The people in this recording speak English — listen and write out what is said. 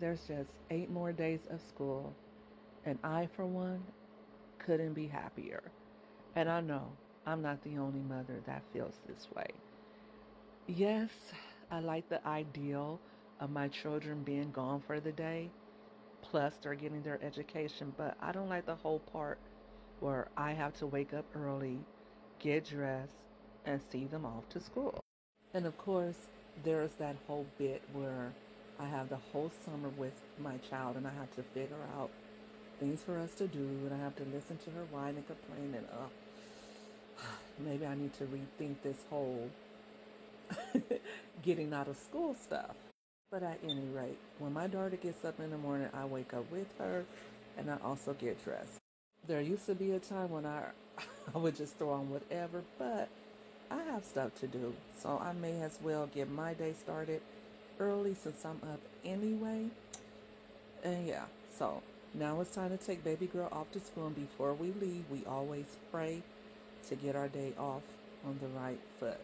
there's just eight more days of school, and I, for one, couldn't be happier. And I know I'm not the only mother that feels this way. Yes, I like the ideal of my children being gone for the day, plus they're getting their education, but I don't like the whole part where I have to wake up early, get dressed, and see them off to school. And of course, there's that whole bit where I have the whole summer with my child and I have to figure out things for us to do and I have to listen to her whine and complain and uh maybe I need to rethink this whole getting out of school stuff. But at any rate, when my daughter gets up in the morning, I wake up with her and I also get dressed. There used to be a time when I I would just throw on whatever, but I have stuff to do, so I may as well get my day started early since I'm up anyway. And yeah, so now it's time to take baby girl off to school. And before we leave, we always pray to get our day off on the right foot.